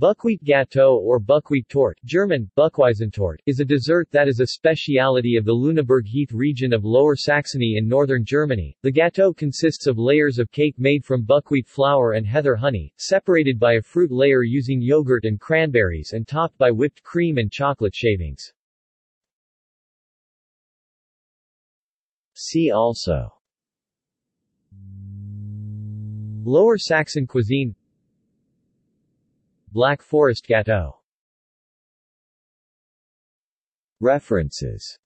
Buckwheat gâteau or buckwheat torte German, Buchweizentorte, is a dessert that is a speciality of the Lüneburg Heath region of Lower Saxony in northern Germany. The gâteau consists of layers of cake made from buckwheat flour and heather honey, separated by a fruit layer using yogurt and cranberries and topped by whipped cream and chocolate shavings. See also Lower Saxon cuisine Black Forest Gâteau. References